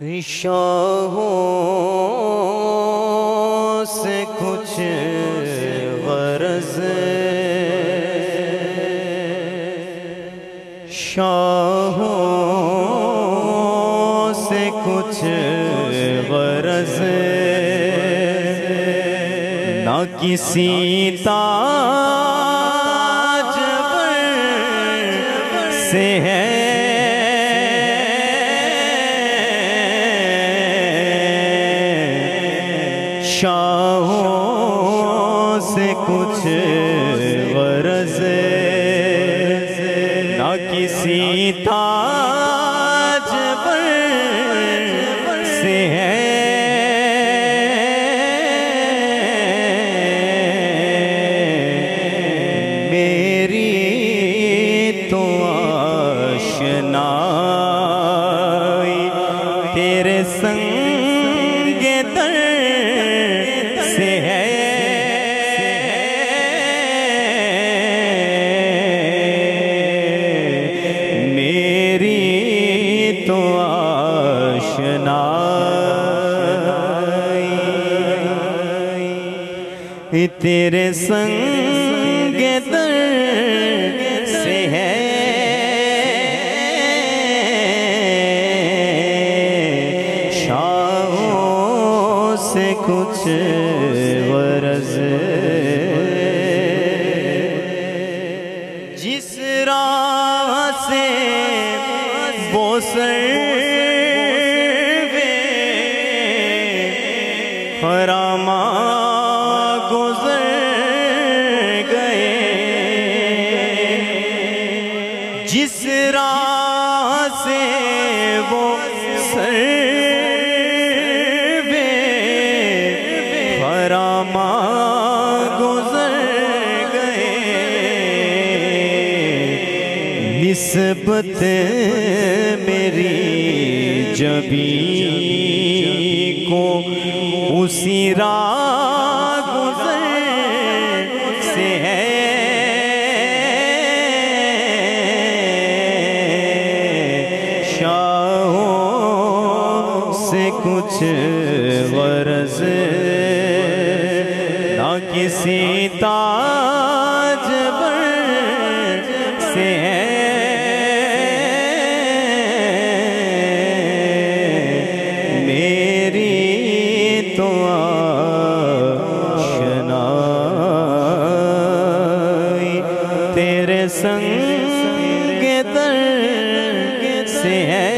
شاہوں سے کچھ غرض شاہوں سے کچھ غرض نہ کسی تاج پر سے ہے شاہوں سے کچھ غرض نہ کسی تاج پر سے ہے۔ میری تو آشنائی تیرے سنگ آشنائی تیرے سنگ در سے ہے شاہوں سے کچھ ورز جس راہ سے وہ جس راہ سے وہ سر بے فراما گزر گئے۔ نسبت میری جبی کچھ غرض نہ کسی تاج بر سے ہے۔ میری تو شنا تیرے سنگ در سے ہے۔